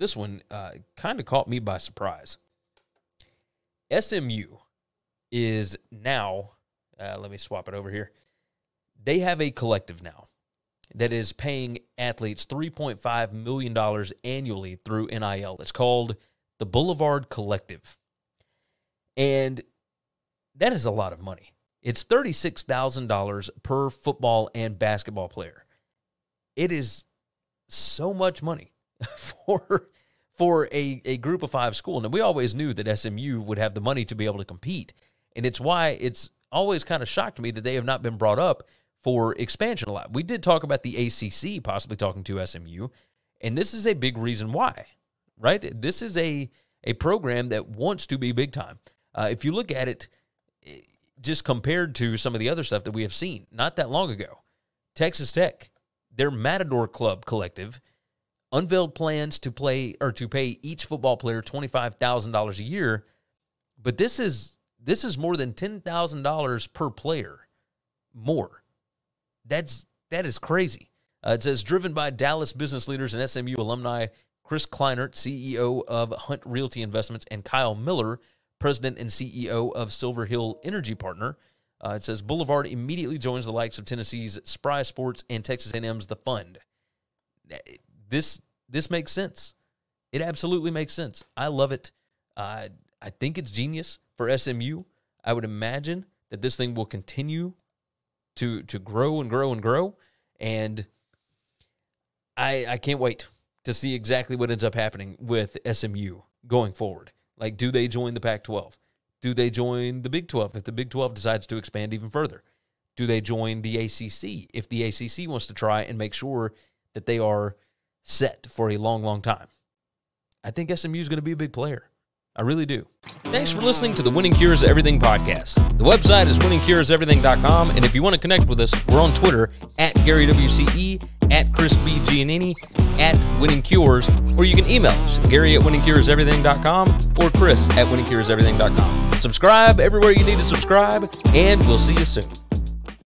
this one uh, kind of caught me by surprise. SMU is now, uh, let me swap it over here. They have a collective now that is paying athletes $3.5 million annually through NIL. It's called the Boulevard Collective. And that is a lot of money. It's $36,000 per football and basketball player. It is so much money for for a, a group of five school. And we always knew that SMU would have the money to be able to compete. And it's why it's always kind of shocked me that they have not been brought up for expansion a lot. We did talk about the ACC possibly talking to SMU, and this is a big reason why, right? This is a a program that wants to be big time. Uh, if you look at it, eh, just compared to some of the other stuff that we have seen not that long ago, Texas Tech, their Matador Club collective unveiled plans to play or to pay each football player twenty five thousand dollars a year, but this is this is more than ten thousand dollars per player, more. That's that is crazy. Uh, it says driven by Dallas business leaders and SMU alumni Chris Kleinert, CEO of Hunt Realty Investments, and Kyle Miller, president and CEO of Silver Hill Energy Partner. Uh, it says Boulevard immediately joins the likes of Tennessee's Spyre Sports and Texas A&M's The Fund. This this makes sense. It absolutely makes sense. I love it. Uh, I think it's genius for SMU. I would imagine that this thing will continue to to grow and grow and grow, and I I can't wait to see exactly what ends up happening with SMU going forward. Like, do they join the Pac 12? Do they join the Big 12 if the Big 12 decides to expand even further? Do they join the ACC if the ACC wants to try and make sure that they are set for a long, long time? I think SMU is going to be a big player. I really do. Thanks for listening to the Winning Cures Everything podcast. The website is winningcureseverything.com, and if you want to connect with us, we're on Twitter at Gary WCE, at Chris B. Giannini, at Winning Cures, or you can email us, Gary at winningcureseverything.com or Chris at winningcureseverything.com. Subscribe everywhere you need to subscribe, and we'll see you soon.